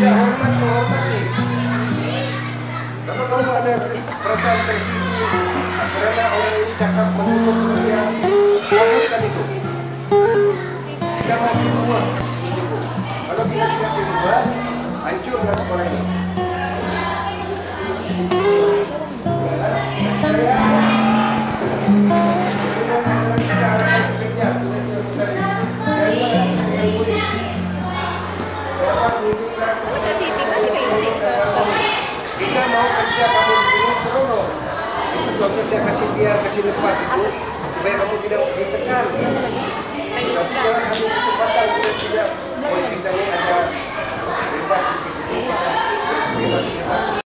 ya hormat menghormati kalau kamu ada perasaan tersisi karena orang ini cakap menutup setia lakukan itu. Kita mati semua. Kalau kita tidak berubah hancurlah sekolah ini kerja kamu di sini kasih biar kasih lepas itu supaya kamu tidak ditekan. Tapi jangan kesempatan.